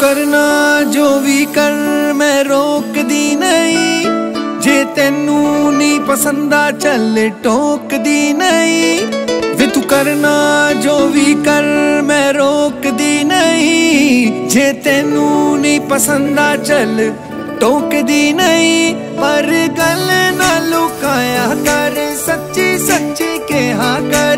ਕਰਨਾ ਜੋ ਵੀ ਕਰ, ਮੈਂ ਰੋਕਦੀ ਨਹੀਂ। ਜੇ ਤੈਨੂੰ ਨਹੀਂ ਪਸੰਦਾ ਚੱਲ ਟੋਕਦੀ ਨਹੀਂ। ਵੇ ਤੂੰ ਕਰਨਾ ਜੋ ਵੀ ਕਰ, ਮੈਂ ਰੋਕਦੀ ਨਹੀਂ। ਜੇ ਤੈਨੂੰ ਨਹੀਂ ਪਸੰਦਾ ਚੱਲ ਟੋਕਦੀ ਨਹੀਂ। ਪਰ ਗੱਲ ਨਾ ਲੁਕਾਇਆ ਕਰ ਸੱਚੀ ਸੱਚੀ ਕਿਹਾ ਕਰ।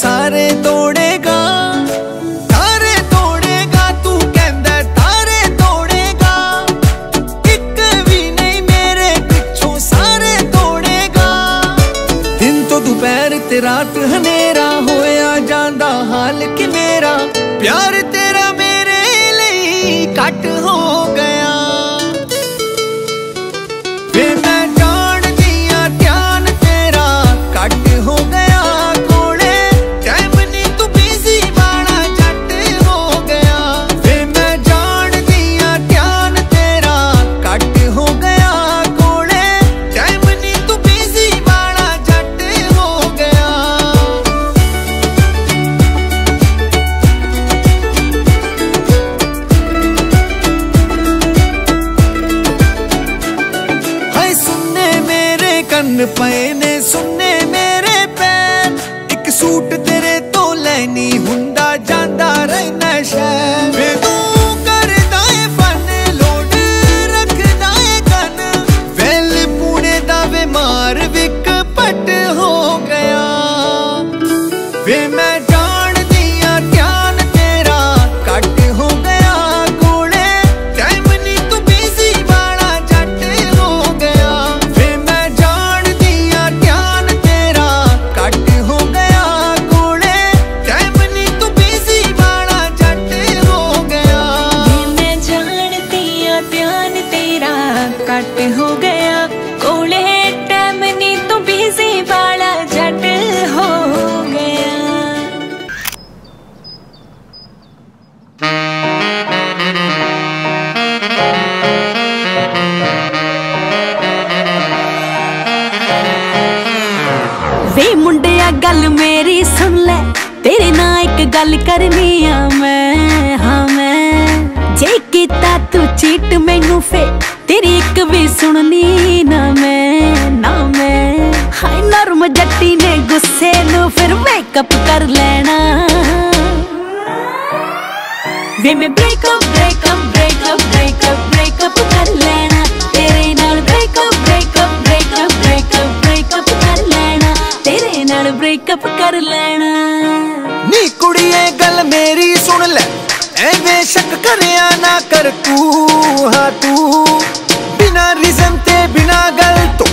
ਸਾਰੇ ਤੋੜੇਗਾ ਗੱਲ ਕਰਨੀ ਆ ਮੈਂ, ਹਾਂ ਮੈਂ। ਜੇ ਕੀਤਾ ਤੂੰ ਚੀਟ ਮੈਨੂੰ ਫੇ ਤੇਰੀ ਇੱਕ ਵੀ ਸੁਣਨੀ ਨਾ ਮੈਂ ਨਾ ਮੈਂ। ਹਾਏ, ਨਰਮ ਜੱਟੀ ਨੇ ਗੁੱਸੇ ਨੂੰ ਫਿਰ ਮੇਕਅਪ ਕਰ ਲੈਣਾ। ਵੇ ਮੈਂ breakup breakup breakup breakup breakup ਕਰ ਲੈਣਾ। ਤੇਰੇ ਨਾਲ breakup breakup breakup breakup breakup ਕਰ ਲੈਣਾ। ਤੇਰੇ ਨਾਲ ਬ੍ਰੇਕਅਪ ਕਰ ਲੈਣਾ। ਸ਼ੱਕ ਕਰਿਆ ਨਾ ਕਰ ਤੂੰ, ਹਾਂ ਤੂੰ। ਬਿਨਾ ਰੀਜ਼ਨ ਤੇ, ਬਿਨਾ ਗੱਲ ਤੋਂ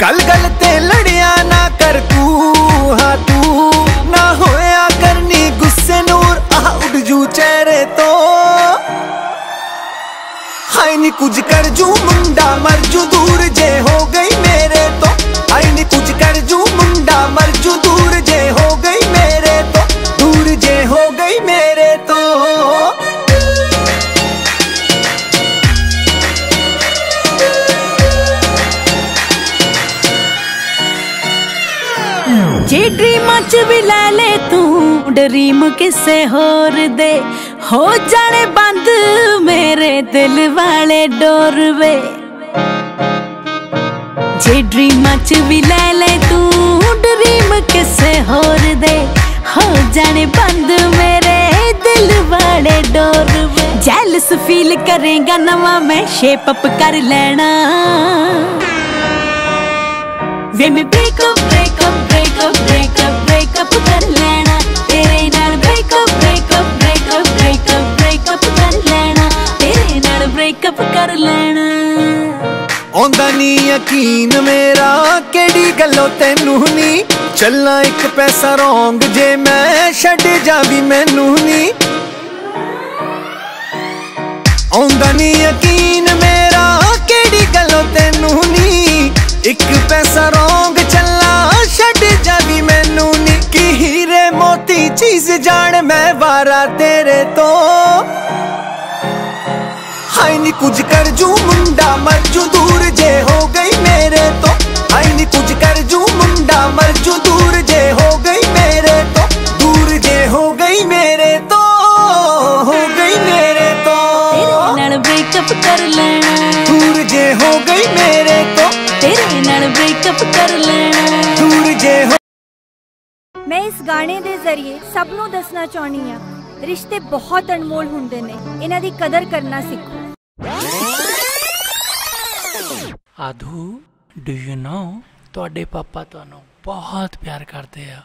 ਗੱਲ ਗੱਲ ਤੇ ਲੜਿਆ ਨਾ ਕਰ ਤੂੰ, ਹਾਂ ਤੂੰ। ਨਾ ਹੋਇਆ ਕਰਨੀ ਗੁੱਸੇ ਨੂਰ, ਆਹ ਉੱਡ ਜੂ ਚਿਹਰੇ ਤੋਂ। ਹਾਏ ਨੀ ਕੁਝ ਕਰ ਜੂ ਮੁੰਡਾ, ਮਰ ਜੂ ਦੂਰ, ਜੇ ਹੋ ਗਈ ਡਰੀਮ ਕਿਸੇ ਹੋਰ ਦੇ। ਹੋ ਜਾਣੇ ਬੰਦ ਮੇਰੇ ਦਿਲ ਵਾਲੇ ਡੋਰ ਵੇ। ਜੇ ਡ੍ਰੀਮਾਂ ਚ ਵੀ ਲੈ ਲੈ ਤੂੰ, ਡਰੀਮ ਕਿਸੇ ਹੋਰ ਦੇ। ਹੋ ਜਾਣੇ ਬੰਦ ਮੇਰੇ ਦਿਲ ਵਾਲੇ ਡੋਰ ਵੇ। ਜੈਲਸ ਫੀਲ ਕਰੇਗਾ ਨਵਾਂ ਮੈਂ ਸ਼ੇਪ ਅਪ ਕਰ ਲੈਣਾ। ਵੇ ਮੈਂ breakup breakup breakup breakup breakup ਕਰ ਲੈਣਾ। ਆਉਂਦਾ ਨਹੀਂ ਯਕੀਨ ਮੇਰਾ, ਕਿਹੜੀ ਗੱਲੋਂ ਤੈਨੂੰ ਨਹੀਂ ਚੱਲਾਂ ਇੱਕ ਪੈਸਾ ਰੋਂਗ ਜੇ ਮੈਂ ਛੱਡ ਜਾਵੀ, ਮੈਨੂੰ ਨਹੀਂ ਆਉਂਦਾ ਨਹੀਂ ਯਕੀਨ ਮੇਰਾ, ਕਿਹੜੀ ਗੱਲੋਂ ਤੈਨੂੰ ਨਹੀਂ ਇੱਕ ਪੈਸਾ ਰੋਂਗ ਚੱਲਾਂ, ਛੱਡ ਜਾਵੀ, ਮੈਨੂੰ ਨਹੀਂ ਕਿ ਹੀਰੇ ਮੋਤੀ ਚੀਜ਼ ਜਾਣ ਮੈਂ ਵਾਰਾ ਤੇਰੇ ਤੋਂ। ਹਾਈ ਨੀ ਕੁਝ ਕਰ ਜੂ ਮੁੰਡਾ ਮਰ ਜੂ ਦੂਰ ਜੇ ਹੋ ਗਈ ਮੇਰੇ ਤੋਂ। ਹਾਈ ਨੀ ਕੁਝ ਕਰ ਜੂ ਮੁੰਡਾ ਮਰ ਜੂ ਦੂਰ ਜੇ ਹੋ ਗਈ ਮੇਰੇ ਤੋਂ। ਦੂਰ ਜੇ ਹੋ ਗਈ ਮੇਰੇ ਤੋਂ ਹੋ ਗਈ ਮੇਰੇ ਤੇਰੇ ਤੋਂ ਨਾਲ ਬ੍ਰੇਕਅਪ ਕਰ ਲੈਣਾ। ਦੂਰ ਜੇ ਹੋ ਗਈ ਮੇਰੇ ਤੋਂ। ਤੇਰੇ ਨਾਲ ਬ੍ਰੇਕਅਪ ਕਰ ਲੈਣਾ। ਦੂਰ ਜੇ ਮੈਂ ਇਸ ਗਾਣੇ ਦੇ ਜ਼ਰੀਏ ਸਭ ਨੂੰ ਦੱਸਣਾ ਚਾਹਣੀ ਆ ਰਿਸ਼ਤੇ ਬਹੁਤ ਅਨਮੋਲ ਹੁੰਦੇ ਨੇ। ਇਹਨਾਂ ਦੀ ਕਦਰ ਕਰਨਾ ਸਿੱਖੋ। ਆਧੂ ਡੂ ਯੂ نو ਤੁਹਾਡੇ ਪਾਪਾ ਤੁਹਾਨੂੰ ਬਹੁਤ ਪਿਆਰ ਕਰਦੇ ਆ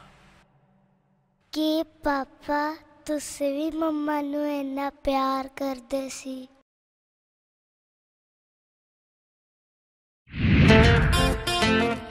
ਕਿ ਪਾਪਾ ਤੁਸੀਂ ਵੀ ਮੰਮਾ ਨੂੰ ਇੰਨਾ ਪਿਆਰ ਕਰਦੇ ਸੀ वो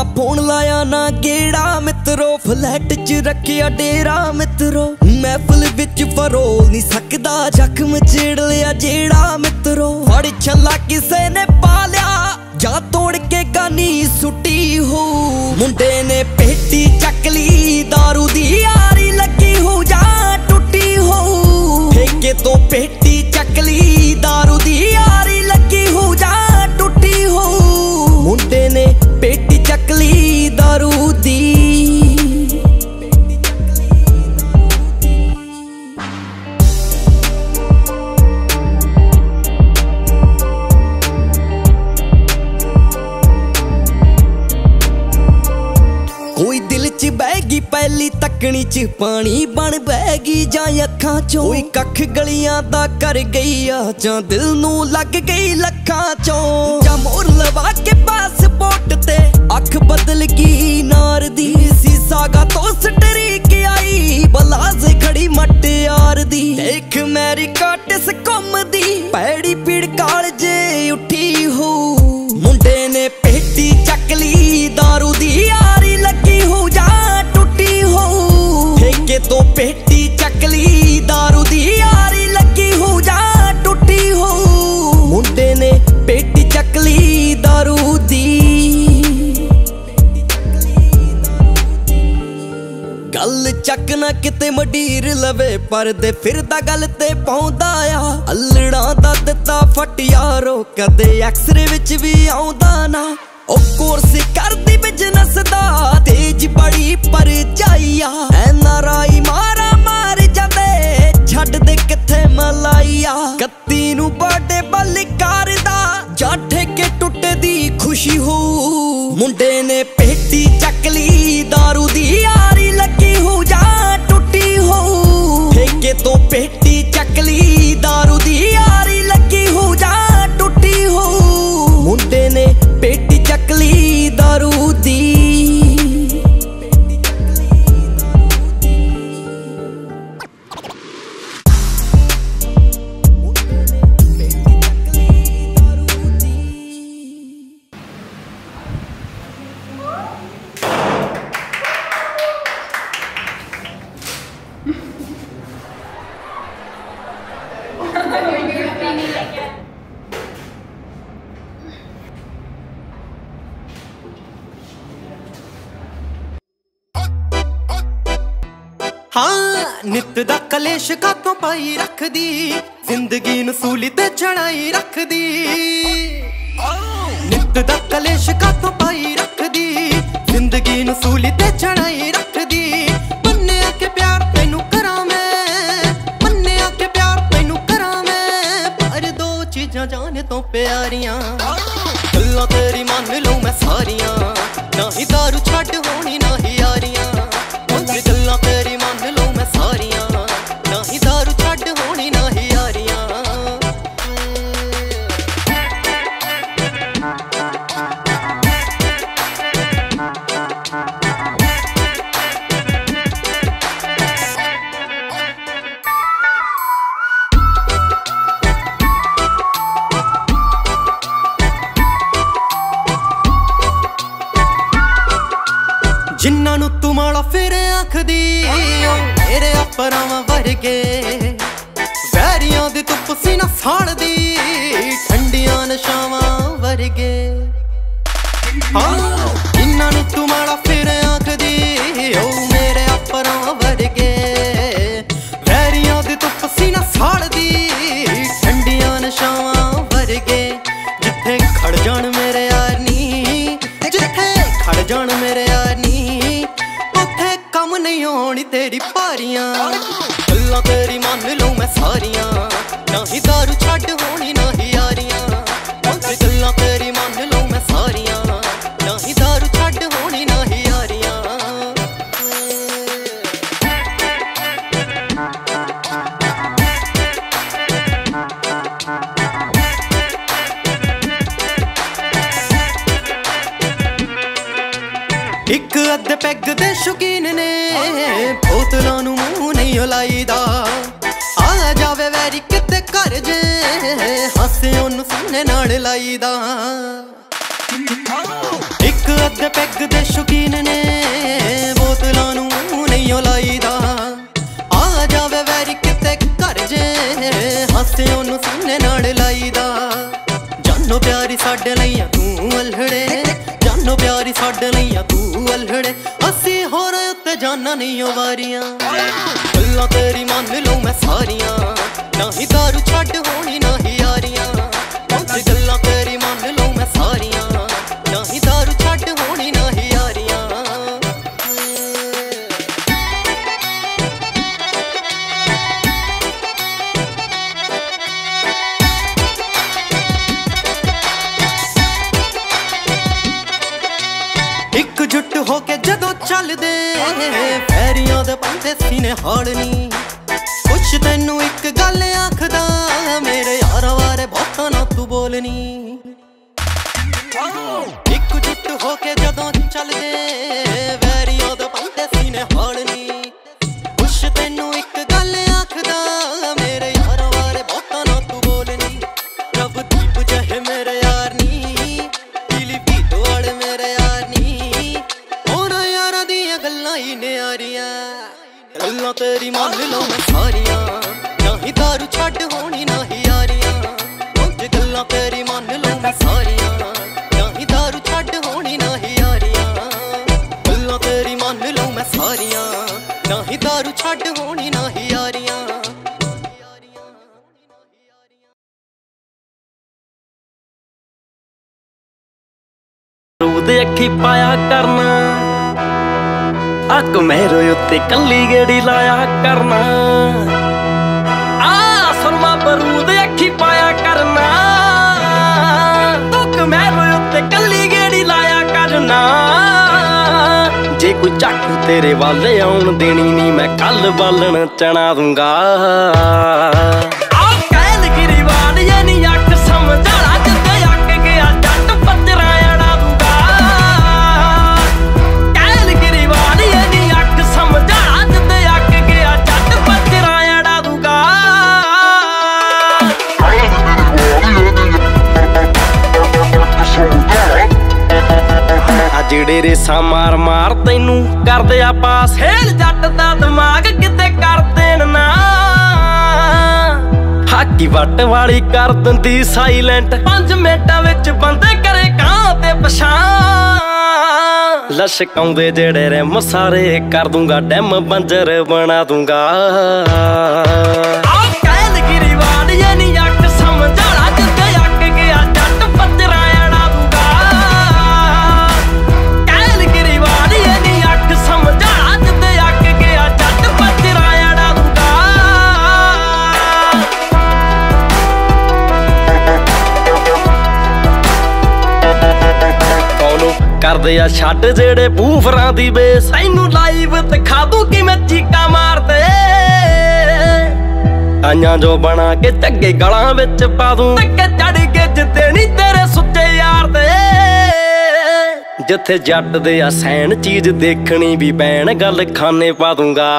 ਨਾ ਫੋਨ ਲਾਇਆ ਨਾ ਗੇੜਾ ਮਿੱਤਰੋ ਫਲੈਟ 'ਚ ਰੱਖਿਆ ਡੇਰਾ ਮਿੱਤਰੋ। ਮਹਿਫਲ ਵਿੱਚ ਫਰੋਲ ਨਹੀਂ ਸਕਦਾ, ਜ਼ਖਮ ਛੇੜ ਲਿਆ ਜਿਹੜਾ ਮਿੱਤਰੋ। ਫੜ ਛੱਲਾ ਕਿਸੇ ਨੇ ਪਾ ਲਿਆ, ਜਾਂ ਤੋੜ ਕੇ ਗਾਨੀ ਸੁੱਟੀ ਹੋ ਮੁੰਡੇ ਨੇ ਪੇਟੀ ਚੱਕ ਲਈ दारू ਦੀ ਅੱਖਾਂ 'ਚੋਂ। ਕੋਈ ਕੱਖ ਗਲੀਆਂ ਦਾ ਕਰ ਗਈ ਆ, ਜਾਂ ਦਿਲ ਨੂੰ ਲੱਗ ਗਈ ਲੱਖਾਂ 'ਚੋਂ। ਜਾਂ ਮੋਰ ਲਵਾ ਕੇ ਪਾਸਪੋਰਟ ਤੇ ਅੱਖ ਬਦਲ ਗਈ ਨਾ। ਨਾ ਕਿਤੇ ਮਡੀਰ ਲਵੇ ਪਰਦੇ ਫਿਰਦਾ ਗੱਲ ਤੇ ਪਾਉਂਦਾ ਆ। ਅਲੜਾ ਦਾ ਦਿੱਤਾ ਫਟਿਆਰੋ ਕਦੇ ਐਕਸਰੇ ਵਿੱਚ ਵੀ ਆਉਂਦਾ ਨਾ। ਉਹ ਕੋਰਸ ਕਰਦੀ ਬਿਜ਼ਨਸ ਦਾ, ਤੇਜ ਬੜੀ ਪਰ ਜਾਈਆ ਐਨਆਰਆਈ ਮਾਰਾ ਮਾਰ ਜਾਂਦੇ, ਛੱਡ ਦੇ ਕਿੱਥੇ ਮਲਾਈਆ। ਕੱਤੀ ਨੂੰ ਬਰਥਡੇ ਬਲਕਾਰ ਦਾ ਜਾਂ ਕੇ ਟੁੱਟਦੀ ਖੁਸ਼ੀ ਹੋ। ਮੁੰਡੇ ਨੇ ਪੇਟੀ ਚੱਕ ਲਈ ਨਿਤ ਦਾ ਕਲੇਸ਼ ਕਾਤੋਂ ਪਾਈ ਰੱਖਦੀ? ਜ਼ਿੰਦਗੀ ਨੂੰ ਸੂਲੀ ਤੇ ਚੜਾਈ ਰੱਖਦੀ। ਨਿਤ ਦਾ ਕਲੇਸ਼ ਕਾਤੋਂ ਪਾਈ ਰੱਖਦੀ? ਜ਼ਿੰਦਗੀ ਨੂੰ ਸੂਲੀ ਤੇ ਚੜਾਈ ਰੱਖਦੀ। ਮੰਨਿਆ ਕਿ ਪਿਆਰ ਤੈਨੂੰ ਕਰਾਂ ਮੈਂ। ਮੰਨਿਆ ਕਿ ਪਿਆਰ ਤੈਨੂੰ ਕਰਾਂ ਮੈਂ। ਪਰ ਦੋ ਚੀਜ਼ਾਂ ਜਾਨ ਤੋਂ ਪਿਆਰੀਆਂ। ਗੱਲਾਂ ਤੇਰੀ ਮੰਨ ਲਊ ਮੈਂ ਸਾਰੀਆਂ। ਨਾ ਦਾਰੂ ਛੱਡ ਹੋਣੀ ਇੱਕ ਅੱਧ ਪੈਗ ਦੇ ਸ਼ੌਕੀਨ ਨੇ ਬੋਤਲਾਂ ਨੂੰ ਮੂੰਹ ਨਹੀਂ ਲਾਈਦਾ ਆ ਜਾਵੇ ਵੈਰੀ ਕਿਤੇ ਘਰ ਜੇ, ਹਾਸੇ ਉਹਨੂੰ ਸੁਣਨੇ ਨਾਲ ਲਾਈਦਾ। ਇੱਕ ਅੱਧ ਪੈਗ ਦੇ ਸ਼ੌਕੀਨ ਨੇ ਬੋਤਲਾਂ ਨੂੰ ਮੂੰਹ ਨਹੀਂ ਲਾਈਦਾ ਆ ਜਾਵੇ ਵੈਰੀ ਕਿਤੇ ਘਰ ਜੇ, ਹਾਸੇ ਉਹਨੂੰ ਸੁਣਨੇ ਨਾਲ ਲਾਈਦਾ। ਜਾਨੋ ਪਿਆਰੀ ਸਾਡੇ ਲਈ ਤੂੰ ਪਿਆਰੀ ਛੱਡ ਲਈਆਂ ਤੂੰ ਅਲੜੇ ਅਸੀਂ ਹੋਰ ਉੱਤੇ ਜਾਨਾਂ ਨਹੀਂ ਵਾਰੀਆਂ। ਗੱਲਾਂ ਤੇਰੀ ਮੰਨ ਲਊ ਮੈਂ ਸਾਰੀਆਂ। ਨਾ ਹੀ ਦਾਰੂ ਛੱਡ ਹੋਣੀ ਨਹੀਂ ਦੇ ਪੰਦੇ ਸੀਨੇ ਹਾੜਨੀ ਕੁਛ ਤੈਨੂੰ ਇੱਕ ਗੱਲ ਆਖਦਾ ਮੇਰੇ ਯਾਰਾਂ ਬਾਰੇ ਬਹੁਤਾ ਨਾ ਤੂੰ ਬੋਲਨੀ ਇੱਕ ਜੁੱਟ ਹੋ ਕੇ ਜਦੋਂ ਚੱਲਦੇ ਵੈਰੀਆਂ ਦੇ ਪੰਦੇ ਸੀਨੇ ਹਾੜਨੀ ਨਹੀਂ ਦਾਰੂ ਛੱਡ ਹੋਣੀ ਨਹੀਂ ਯਾਰੀਆਂ। ਰੂਦ ਅੱਖੀ ਪਾਇਆ ਕਰਨਾ। ਅੱਕ ਮੇਰੇ ਉੱਤੇ ਕੱਲੀ ਗੇੜੀ ਲਾਇਆ ਕਰਨਾ। ਜੇ ਕੋਈ ਤੇਰੇ ਵੱਲ ਆਉਣ ਦੇਣੀ ਨਹੀਂ ਮੈਂ ਕੱਲ ਬਾਲਣ ਚਣਾ ਦੂੰਗਾ। ਜਿਹੜੇ ਰੇਸਾਂ ਮਾਰ ਮਾਰ ਤੈਨੂੰ ਕਰਦੇ ਆ ਪਾਸ। ਹੇਲ ਜੱਟ ਦਾ ਦਿਮਾਗ ਕਿਤੇ ਕਰ ਦੇਣ ਨਾ। ਹਾਕੀ ਵੱਟ ਵਾਲੀ ਕਰ ਦਿੰਦੀ ਸਾਇਲੈਂਟ 5 ਮਿੰਟਾਂ ਵਿੱਚ ਬੰਦੇ ਕਰੇ ਕਾਂ ਤੇ ਪਛਾਣ। ਲਸ਼ਕਾਉਂਦੇ ਜਿਹੜੇ ਰਿਮ ਸਾਰੇ ਕਰ ਦੂੰਗਾ, ਡੈਮ ਬੰਜਰ ਬਣਾ ਦੂੰਗਾ। ਆ ਕਹਿਲ ਗਿਰੀਵਾਲ ਇਹ ਨਹੀਂ ਫੋਲੋ ਆ, ਛੱਡ ਜਿਹੜੇ ਬੂਫਰਾਂ ਦੀ ਬੇਸ ਤੈਨੂੰ ਲਾਈਵ ਦਿਖਾ ਦੂ ਕਿਵੇਂ ਚੀਕਾਂ ਮਾਰਦੇ? ਆਈਆਂ ਜੋ ਬਣਾ ਕੇ ਚੱਗੇ ਗਲਾਂ ਵਿੱਚ ਪਾ ਦੂੰ ਤੱਕ ਚੜ ਕੇ ਜਿੱਤੇ ਨਹੀਂ ਤੇਰੇ ਸੁੱਚੇ ਯਾਰ ਦੇ। ਜਿੱਥੇ ਜੱਟ ਦੇ ਆ ਸੈਨ ਚੀਜ਼ ਦੇਖਣੀ ਵੀ ਪੈਣ, ਗੱਲ ਖਾਨੇ ਪਾ ਦੂੰਗਾ।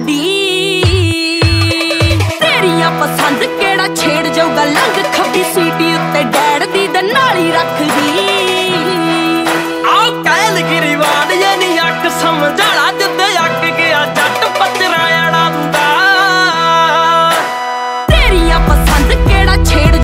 ਦੀ। ਤੇਰੀਆਂ ਪਸੰਦ ਕਿਹੜਾ ਛੇੜ ਜਾਊਗਾ? ਲੰਗ ਖੱਬੀ ਸੀਟੀ ਉੱਤੇ ਡੈਡ ਦੀ ਦੇ ਰੱਖ ਹੀ